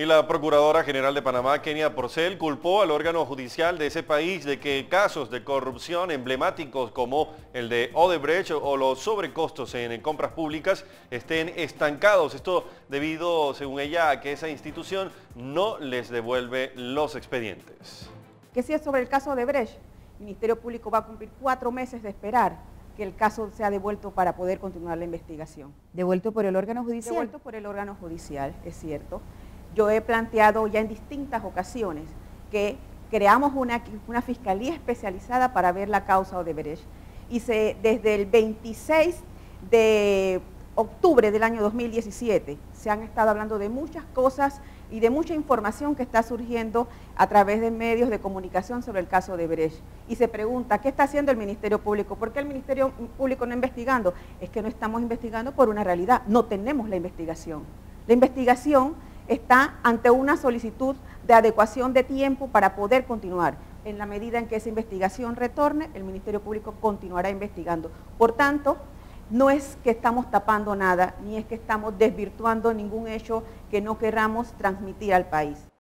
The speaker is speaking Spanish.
Y la Procuradora General de Panamá, Kenia Porcel, culpó al órgano judicial de ese país de que casos de corrupción emblemáticos como el de Odebrecht o los sobrecostos en compras públicas estén estancados. Esto debido, según ella, a que esa institución no les devuelve los expedientes. Que si es sobre el caso Odebrecht, el Ministerio Público va a cumplir cuatro meses de esperar que el caso sea devuelto para poder continuar la investigación. ¿Devuelto por el órgano judicial? Devuelto por el órgano judicial, es cierto. Yo he planteado ya en distintas ocasiones que creamos una, una fiscalía especializada para ver la causa Odebrecht y se, desde el 26 de octubre del año 2017 se han estado hablando de muchas cosas y de mucha información que está surgiendo a través de medios de comunicación sobre el caso de Brecht. Y se pregunta, ¿qué está haciendo el Ministerio Público? ¿Por qué el Ministerio Público no investigando? Es que no estamos investigando por una realidad, no tenemos la investigación. La investigación está ante una solicitud de adecuación de tiempo para poder continuar. En la medida en que esa investigación retorne, el Ministerio Público continuará investigando. Por tanto, no es que estamos tapando nada, ni es que estamos desvirtuando ningún hecho que no queramos transmitir al país.